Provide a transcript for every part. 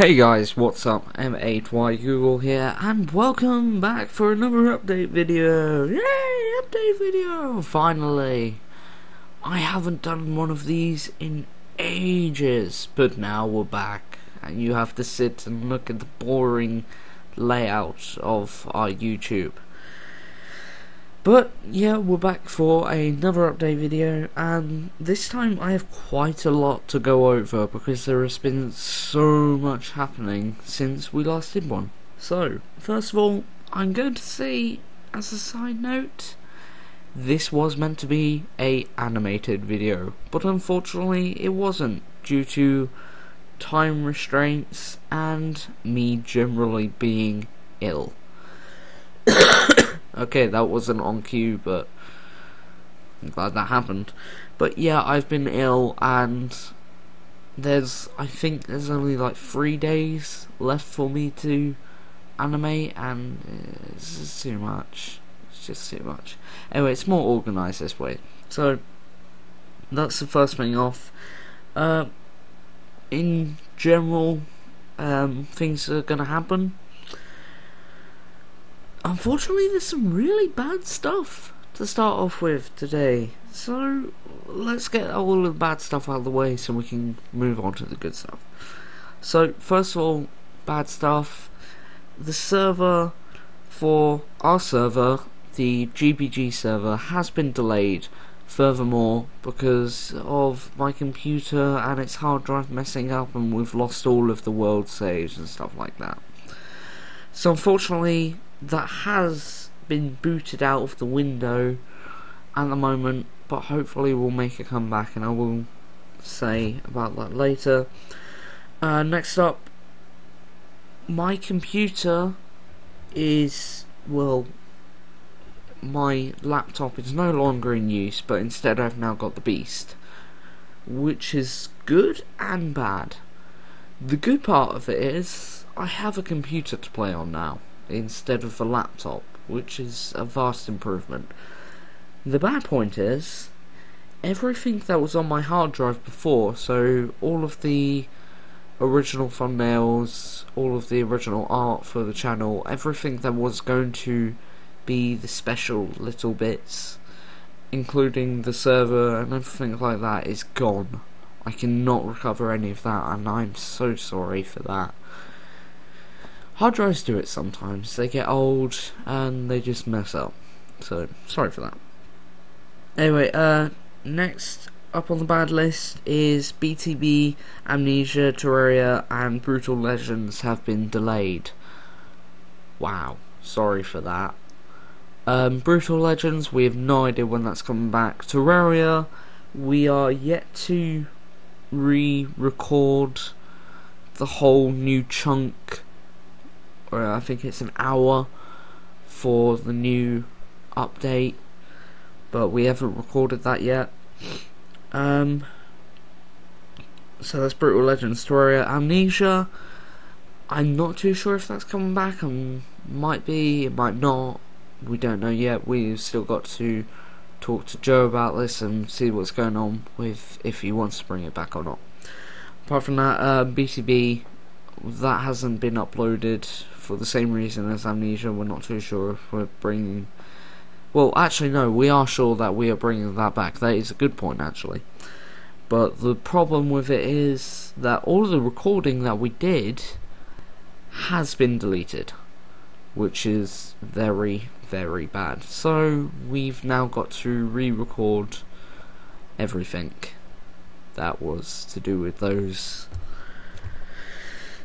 Hey guys, what's up? M8Y Google here, and welcome back for another update video. Yay, update video! Finally, I haven't done one of these in ages, but now we're back, and you have to sit and look at the boring layout of our YouTube. But yeah, we're back for another update video, and this time I have quite a lot to go over because there has been so much happening since we last did one. So, first of all, I'm going to say, as a side note, this was meant to be a animated video, but unfortunately it wasn't due to time restraints and me generally being ill. Okay, that wasn't on cue, but I'm glad that happened. But yeah, I've been ill, and there's, I think there's only like three days left for me to animate, and it's just too much. It's just too much. Anyway, it's more organised this way. So, that's the first thing off. Uh, in general, um, things are going to happen unfortunately, there's some really bad stuff to start off with today. So let's get all the bad stuff out of the way so we can move on to the good stuff. So, first of all, bad stuff. The server for our server, the GBG server, has been delayed. Furthermore, because of my computer and its hard drive messing up, and we've lost all of the world saves and stuff like that. So, unfortunately, that has been booted out of the window at the moment, but hopefully will make a comeback, and I will say about that later. Uh, next up, my computer is well, my laptop is no longer in use, but instead I've now got the Beast, which is good and bad. The good part of it is I have a computer to play on now instead of a laptop, which is a vast improvement. The bad point is, everything that was on my hard drive before, so all of the original thumbnails, all of the original art for the channel, everything that was going to be the special little bits, including the server and everything like that, is gone. I cannot recover any of that, and I'm so sorry for that. Hard drives do it sometimes. They get old and they just mess up. So, sorry for that. Anyway, uh, next up on the bad list is BTB, Amnesia, Terraria, and Brutal Legends have been delayed. Wow, sorry for that. Um, Brutal Legends, we have no idea when that's coming back. Terraria, we are yet to re record the whole new chunk or I think it's an hour for the new update, but we haven't recorded that yet. Um, so that's Brutal Legend Story. Amnesia, I'm not too sure if that's coming back. Um, might be, it might not. We don't know yet. We've still got to talk to Joe about this and see what's going on with if he wants to bring it back or not. Apart from that, uh, BTB that hasn't been uploaded for the same reason as Amnesia. We're not too sure if we're bringing. Well, actually, no, we are sure that we are bringing that back. That is a good point, actually. But the problem with it is that all of the recording that we did has been deleted, which is very, very bad. So we've now got to re record everything that was to do with those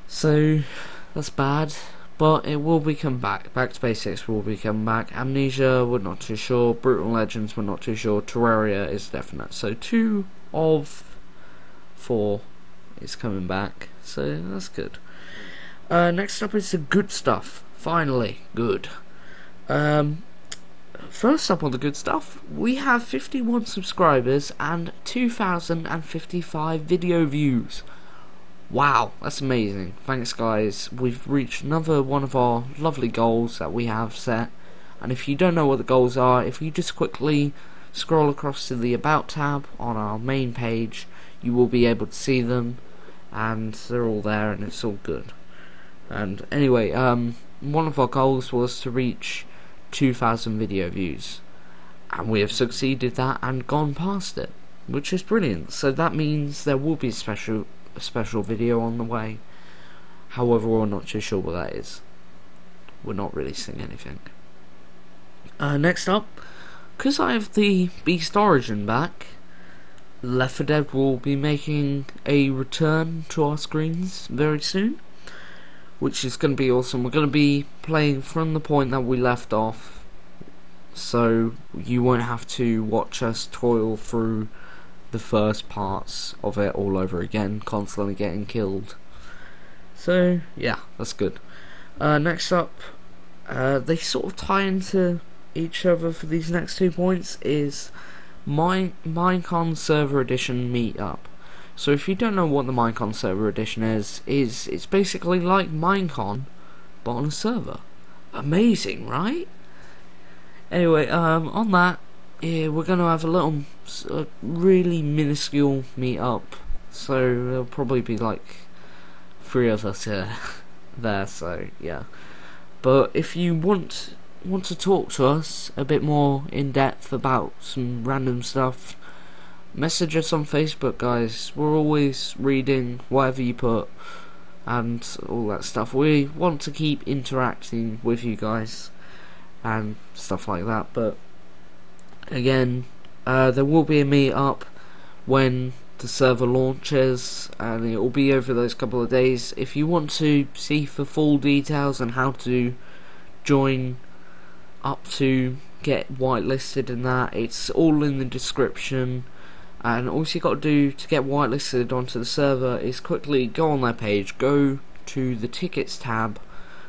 so that's bad, but it will be come back. Back to basics will be come back. Amnesia, we're not too sure. Brutal Legends, we're not too sure. Terraria is definite. So two of four is coming back. So that's good. Uh, next up is the good stuff. Finally, good. Um, first up on the good stuff, we have 51 subscribers and 2,055 video views. Wow, that's amazing. Thanks, guys. We've reached another one of our lovely goals that we have set. And if you don't know what the goals are, if you just quickly scroll across to the About tab on our main page, you will be able to see them. and they're all there, and it's all good. And anyway, um, one of our goals was to reach 2,000 video views, and we have succeeded that and gone past it, which is brilliant. So that means there will be a special a special video on the way. However, we're not too sure what that is. We're not releasing anything. Uh, next up, because I have the Beast Origin back, Left 4 Dead will be making a return to our screens very soon, which is going to be awesome. We're going to be playing from the point that we left off, so you won't have to watch us toil through the first parts of it all over again, constantly getting killed. So, yeah, that's good. Uh, next up, uh, they sort of tie into each other for these next two points is Mine Minecon Server Edition Meetup. So if you don't know what the Minecon Server Edition is, is it's basically like Minecon, but on a server. Amazing, right? Anyway, um, on that, yeah, we're gonna have a little, uh, really minuscule meetup. So there'll probably be like three of us here, there. So yeah. But if you want want to talk to us a bit more in depth about some random stuff, message us on Facebook, guys. We're always reading whatever you put and all that stuff. We want to keep interacting with you guys and stuff like that. But again, uh, there will be a meetup when the server launches, and it will be over those couple of days. If you want to see for full details on how to join up to get whitelisted and that. It's all in the description. And all you got to do to get whitelisted onto the server is quickly go on their page, go to the tickets tab,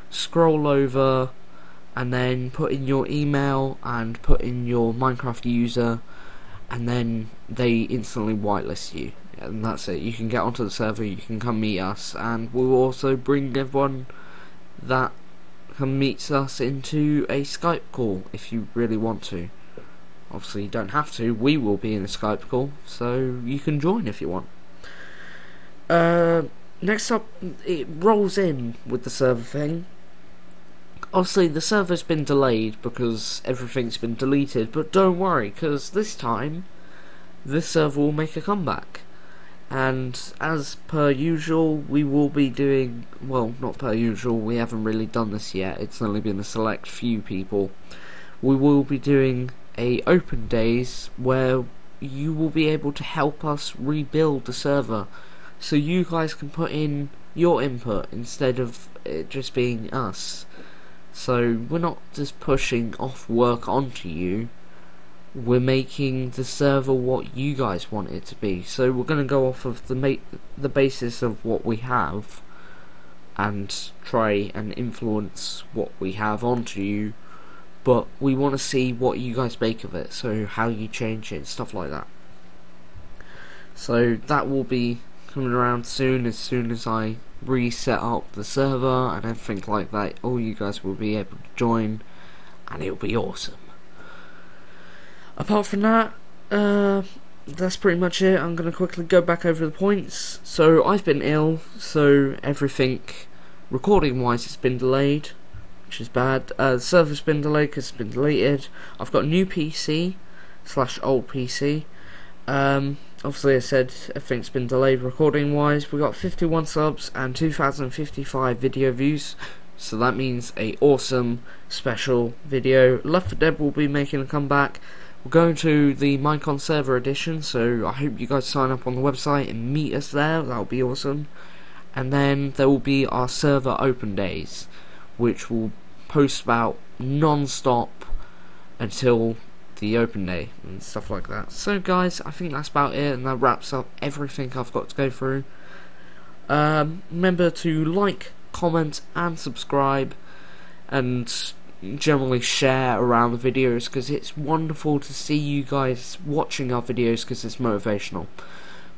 scroll over, and then put in your email and put in your Minecraft user, and then they instantly whitelist you. And that's it. You can get onto the server, you can come meet us, and we'll also bring everyone that can meet us into a Skype call if you really want to. Obviously, you don't have to. We will be in a Skype call, so you can join if you want. Uh, next up, it rolls in with the server thing. Obviously, the server's been delayed because everything's been deleted, but don't worry, because this time, this server will make a comeback. And as per usual we will be doing well not per usual we haven't really done this yet it's only been a select few people. We will be doing a open days where you will be able to help us rebuild the server. So you guys can put in your input instead of it just being us so we're not just pushing off work onto you we're making the server what you guys want it to be. So we're going to go off of the ma- the basis of what we have and try and influence what we have onto you. But we want to see what you guys make of it, so how you change it, stuff like that. So that will be coming around soon, as soon as I reset up the server and everything like that. All you guys will be able to join, and it'll be awesome apart from that, uh, that's pretty much it. I'm going to quickly go back over the points. So, I've been ill, so everything recording wise has been delayed, which is bad. Uh, the server's been delayed because it's been deleted. I've got a new PC slash old PC. Um, obviously, I said everything's been delayed recording wise. We got 51 subs and 2,055 video views. So that means a awesome special video. Left 4 Dead will be making a comeback. We're going to the Minecon server edition, so I hope you guys sign up on the website and meet us there. That'll be awesome. And then there will be our server open days, which will post about non-stop until the open day and stuff like that. So guys, I think that's about it, and that wraps up everything I've got to go through. Um, remember to like, comment, and subscribe, and generally share around the videos because it's wonderful to see you guys watching our videos because it's motivational.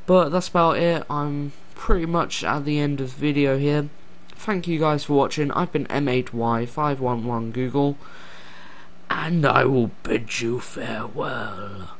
But that's about it. I'm pretty much at the end of the video here. Thank you guys for watching. I've been M8Y511 Google, and I will bid you farewell.